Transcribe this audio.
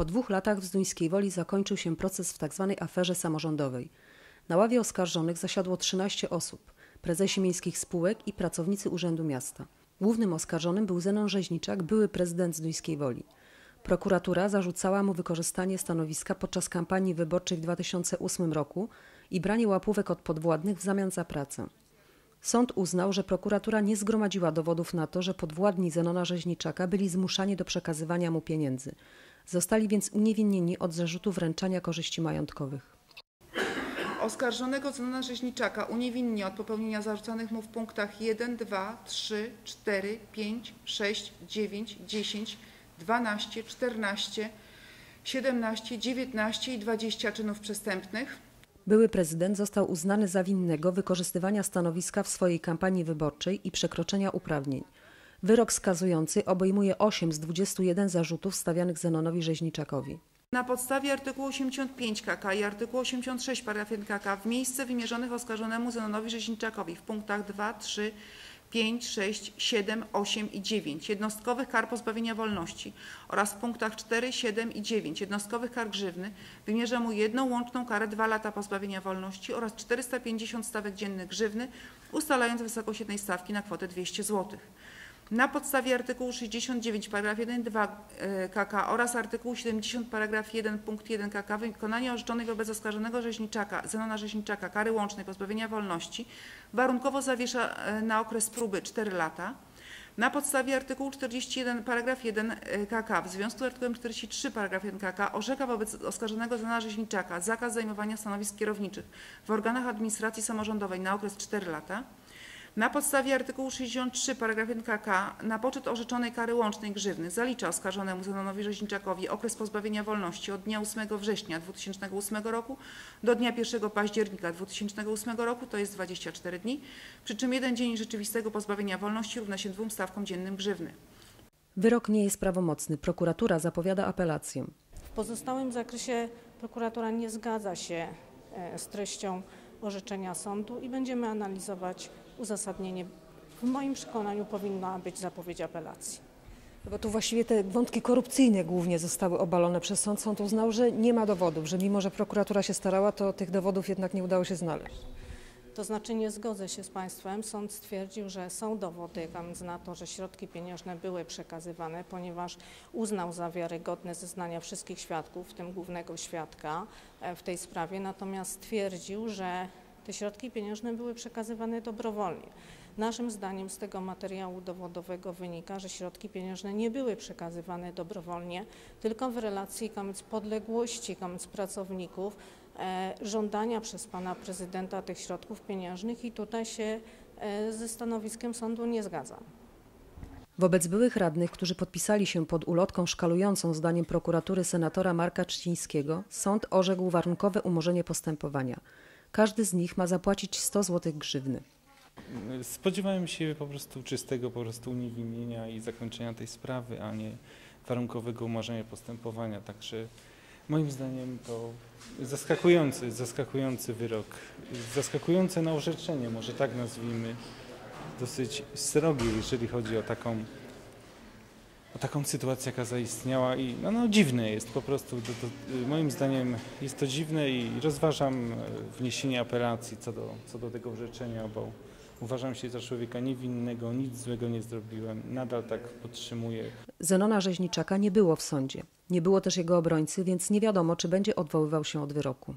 Po dwóch latach w Zduńskiej Woli zakończył się proces w tzw. aferze samorządowej. Na ławie oskarżonych zasiadło 13 osób, prezesi miejskich spółek i pracownicy Urzędu Miasta. Głównym oskarżonym był Zenon Rzeźniczak, były prezydent Zduńskiej Woli. Prokuratura zarzucała mu wykorzystanie stanowiska podczas kampanii wyborczej w 2008 roku i branie łapówek od podwładnych w zamian za pracę. Sąd uznał, że prokuratura nie zgromadziła dowodów na to, że podwładni Zenona Rzeźniczaka byli zmuszani do przekazywania mu pieniędzy. Zostali więc uniewinnieni od zarzutu wręczania korzyści majątkowych. Oskarżonego Zenona Rzeźniczaka uniewinni od popełnienia zarzucanych mu w punktach 1, 2, 3, 4, 5, 6, 9, 10, 12, 14, 17, 19 i 20 czynów przestępnych Były prezydent został uznany za winnego wykorzystywania stanowiska w swojej kampanii wyborczej i przekroczenia uprawnień. Wyrok skazujący obejmuje 8 z 21 zarzutów stawianych Zenonowi Rzeźniczakowi. Na podstawie artykułu 85 KK i artykułu 86 paragraf 1 KK w miejsce wymierzonych oskarżonemu Zenonowi Rzeźniczakowi w punktach 2, 3, 5, 6, 7, 8 i 9 jednostkowych kar pozbawienia wolności oraz w punktach 4, 7 i 9 jednostkowych kar grzywny wymierza mu jedną łączną karę 2 lata pozbawienia wolności oraz 450 stawek dziennych grzywny ustalając wysokość jednej stawki na kwotę 200 zł. Na podstawie artykułu 69 paragraf 1 2 KK oraz artykułu 70 paragraf 1 punkt 1 KK wykonanie orzeczonej wobec oskarżonego rzeźniczaka, Zenona Rzeźniczaka kary łącznej pozbawienia wolności warunkowo zawiesza e, na okres próby 4 lata. Na podstawie artykułu 41 paragraf 1 KK w związku z artykułem 43 paragraf 1 KK orzeka wobec oskarżonego Zenona Rzeźniczaka zakaz zajmowania stanowisk kierowniczych w organach administracji samorządowej na okres 4 lata. Na podstawie artykułu 63 paragraf 1 KK na poczet orzeczonej kary łącznej grzywny zalicza oskarżonemu Zenonowi Rzeźniczakowi okres pozbawienia wolności od dnia 8 września 2008 roku do dnia 1 października 2008 roku, to jest 24 dni, przy czym jeden dzień rzeczywistego pozbawienia wolności równa się dwóm stawkom dziennym grzywny. Wyrok nie jest prawomocny. Prokuratura zapowiada apelację. W pozostałym zakresie prokuratura nie zgadza się e, z treścią orzeczenia sądu i będziemy analizować uzasadnienie. W moim przekonaniu powinna być zapowiedź apelacji. Bo tu właściwie te wątki korupcyjne głównie zostały obalone przez sąd. Sąd uznał, że nie ma dowodów, że mimo, że prokuratura się starała, to tych dowodów jednak nie udało się znaleźć. To znaczy nie zgodzę się z Państwem. Sąd stwierdził, że są dowody na to, że środki pieniężne były przekazywane, ponieważ uznał za wiarygodne zeznania wszystkich świadków, w tym głównego świadka e, w tej sprawie, natomiast stwierdził, że te środki pieniężne były przekazywane dobrowolnie. Naszym zdaniem z tego materiału dowodowego wynika, że środki pieniężne nie były przekazywane dobrowolnie, tylko w relacji koniec podległości koniec pracowników, e, żądania przez pana prezydenta tych środków pieniężnych i tutaj się e, ze stanowiskiem sądu nie zgadzam. Wobec byłych radnych, którzy podpisali się pod ulotką szkalującą zdaniem prokuratury senatora Marka Czcińskiego, sąd orzekł warunkowe umorzenie postępowania. Każdy z nich ma zapłacić 100 zł grzywny. Spodziewałem się po prostu czystego po prostu uniewinnienia i zakończenia tej sprawy, a nie warunkowego umorzenia postępowania. Także moim zdaniem to zaskakujący, zaskakujący wyrok, zaskakujące na orzeczenie, może tak nazwijmy, dosyć srogie, jeżeli chodzi o taką o taką sytuację, jaka zaistniała i no, no dziwne jest po prostu, to, to, moim zdaniem jest to dziwne i rozważam e, wniesienie apelacji co do, co do tego orzeczenia, bo uważam się za człowieka niewinnego, nic złego nie zrobiłem, nadal tak podtrzymuję. Zenona Rzeźniczaka nie było w sądzie. Nie było też jego obrońcy, więc nie wiadomo, czy będzie odwoływał się od wyroku.